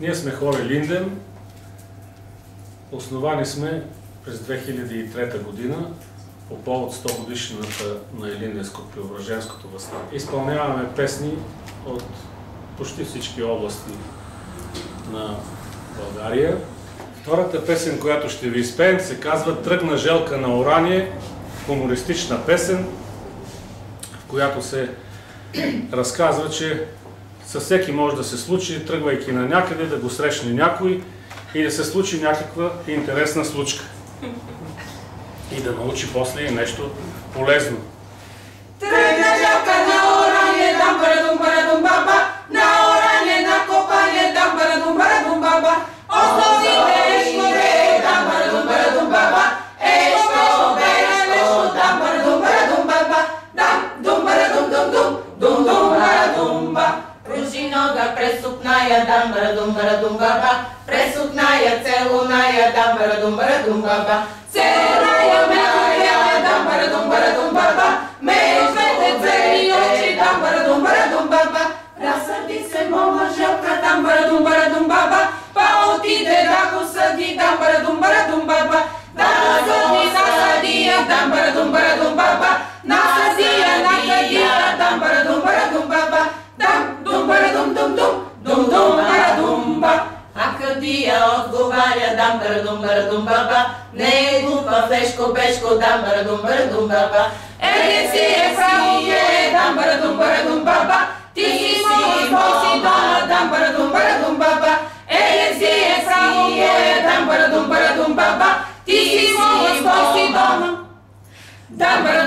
Ние сме хора Линден. Основани сме през 2003 година по повод 100 годишната на Елинденско-Преображенското възстание. Изпълняваме песни от почти всички области на България. Втората песен, която ще ви изпеем, се казва Тръгна желка на Орание, хумористична песен, в която се разказва, че със всеки може да се случи, тръгвайки на някъде, да го срещне някой и да се случи някаква интересна случка. И да научи после нещо полезно. Тръгна жалка на орание, дам барадум барадум нога през сукная, дам барадум барадум баба, през сукная целуная, dia of gubaria dambar dumbar dumbaba. Ne gupa fesco pesco dambar dumbar dumbaba. Ele se é frau e dambar dumbar dumbaba. Ti si mo si dona dambar dumbaba. Ele se é frau e dambar dumbar dumbaba. Ti si mo si dona dambar